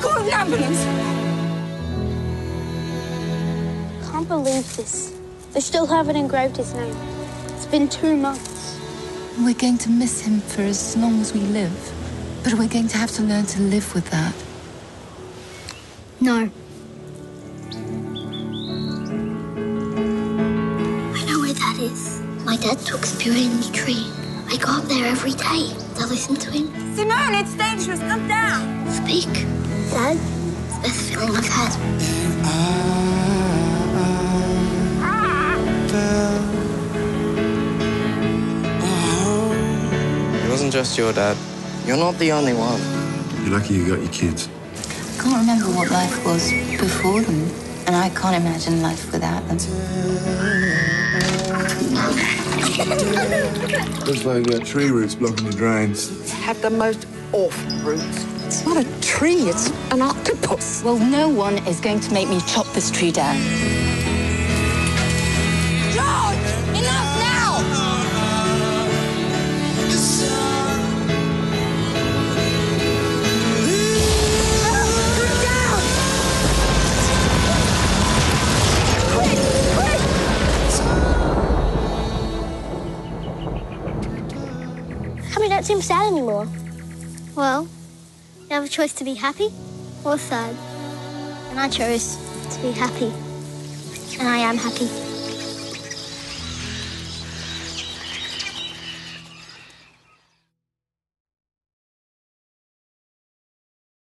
Call an ambulance. Can't believe this. They still haven't engraved his name. It's been two months. We're going to miss him for as long as we live. But we're going to have to learn to live with that. No. I know where that is. My dad took Spirit in the tree. I go up there every day to listen to him. Simone, it's dangerous. Come down. Speak. Dad, it's the best feeling I've had. It wasn't just your dad. You're not the only one. You're lucky you got your kids. I can't remember what life was before them, and I can't imagine life without them. Looks like you got tree roots blocking the drains. It's had the most awful roots. It's not a tree, it's an octopus. Well, no one is going to make me chop this tree down. George! Enough now! Don't seem sad anymore? Well, you have a choice to be happy or sad. And I chose to be happy. And I am happy.